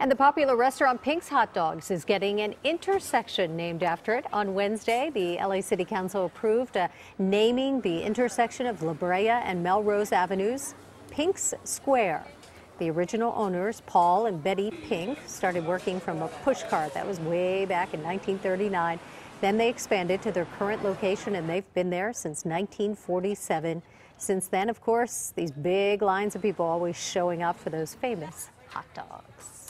And the popular restaurant Pink's Hot Dogs is getting an intersection named after it. On Wednesday, the LA City Council approved uh, naming the intersection of La Brea and Melrose Avenues Pink's Square. The original owners, Paul and Betty Pink, started working from a pushcart. That was way back in 1939. Then they expanded to their current location, and they've been there since 1947. Since then, of course, these big lines of people always showing up for those famous hot dogs.